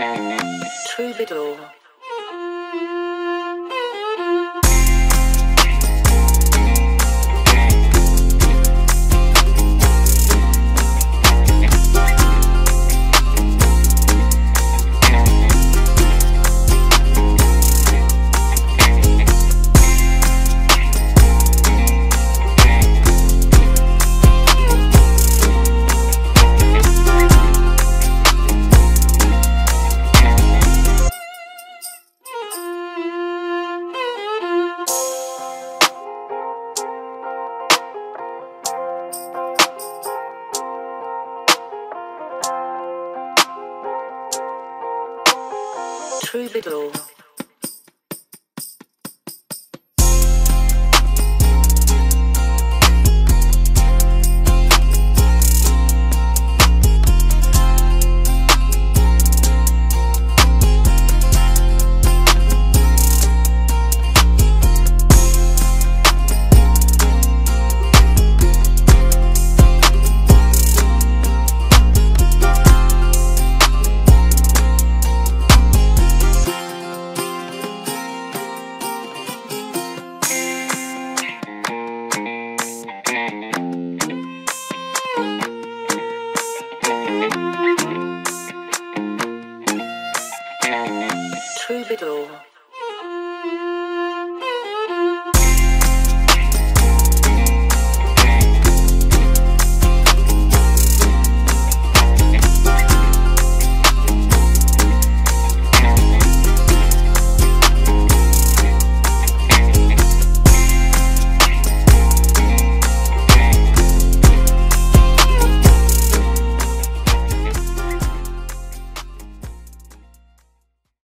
Troubadour. Troubadour Troubadour